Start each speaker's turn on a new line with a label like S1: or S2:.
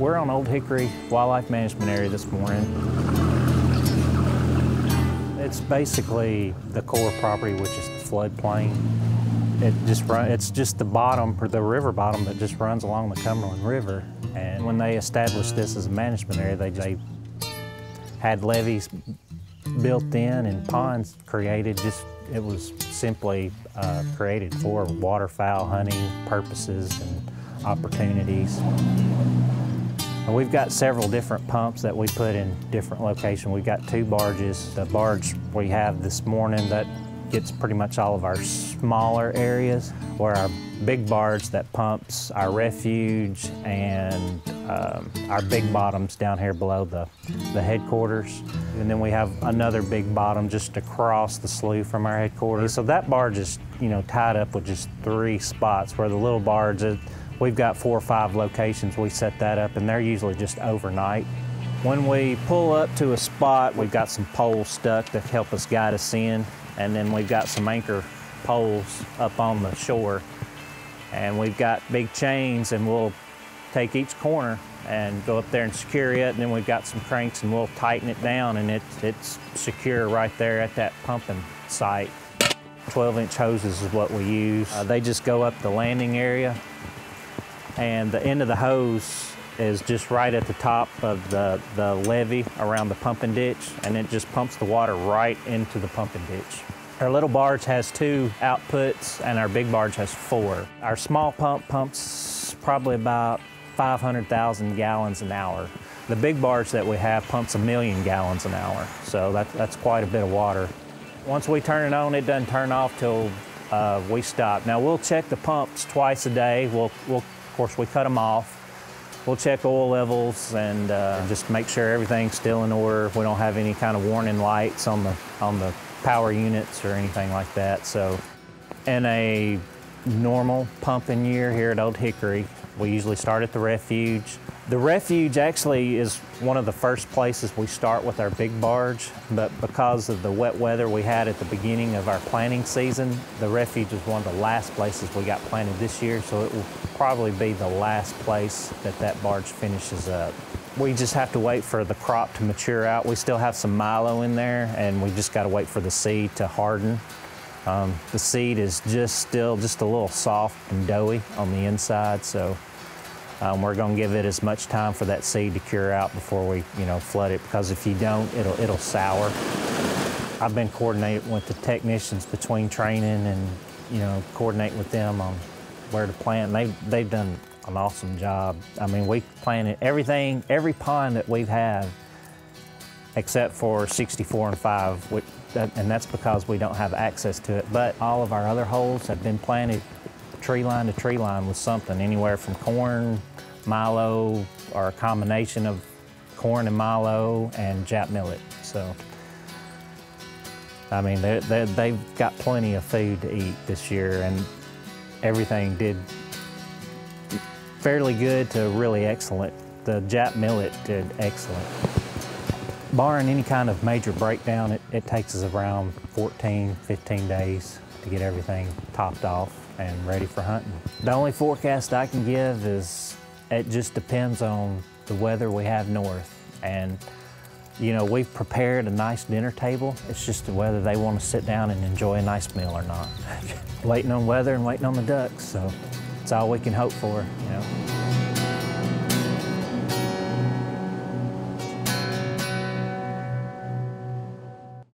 S1: We're on Old Hickory Wildlife Management Area this morning. It's basically the core property, which is the floodplain. It just run, it's just the bottom, the river bottom that just runs along the Cumberland River. And when they established this as a management area, they, they had levees built in and ponds created. Just it was simply uh, created for waterfowl hunting purposes and opportunities. We've got several different pumps that we put in different locations. We've got two barges. The barge we have this morning that gets pretty much all of our smaller areas, where our big barge that pumps our refuge and um, our big bottoms down here below the, the headquarters. And then we have another big bottom just across the slough from our headquarters. So that barge is, you know, tied up with just three spots where the little barge, we've got four or five locations we set that up and they're usually just overnight. When we pull up to a spot, we've got some poles stuck to help us guide us in and then we've got some anchor poles up on the shore and we've got big chains and we'll take each corner and go up there and secure it and then we've got some cranks and we'll tighten it down and it, it's secure right there at that pumping site. 12 inch hoses is what we use. Uh, they just go up the landing area and the end of the hose is just right at the top of the, the levee around the pumping ditch, and it just pumps the water right into the pumping ditch. Our little barge has two outputs, and our big barge has four. Our small pump pumps probably about 500,000 gallons an hour. The big barge that we have pumps a million gallons an hour, so that, that's quite a bit of water. Once we turn it on, it doesn't turn off till uh, we stop. Now we'll check the pumps twice a day. We'll, we'll, course, we cut them off We'll check oil levels and uh, just make sure everything's still in order. We don't have any kind of warning lights on the on the power units or anything like that. So, in a normal pumping year here at Old Hickory, we usually start at the refuge. The refuge actually is one of the first places we start with our big barge, but because of the wet weather we had at the beginning of our planting season, the refuge is one of the last places we got planted this year, so it will probably be the last place that that barge finishes up. We just have to wait for the crop to mature out. We still have some milo in there, and we just got to wait for the seed to harden. Um, the seed is just still just a little soft and doughy on the inside, so um, we're going to give it as much time for that seed to cure out before we, you know, flood it because if you don't, it'll, it'll sour. I've been coordinating with the technicians between training and, you know, coordinating with them on where to plant. They've, they've done an awesome job. I mean, we planted everything, every pond that we've had except for 64 and 5, which, and that's because we don't have access to it. But all of our other holes have been planted tree line to tree line with something, anywhere from corn, milo, or a combination of corn and milo and Jap millet. So, I mean, they're, they've got plenty of food to eat this year, and everything did fairly good to really excellent. The Jap millet did excellent. Barring any kind of major breakdown, it, it takes us around 14, 15 days to get everything topped off and ready for hunting. The only forecast I can give is it just depends on the weather we have north. And you know, we've prepared a nice dinner table. It's just whether they want to sit down and enjoy a nice meal or not. waiting on weather and waiting on the ducks, so it's all we can hope for, you know.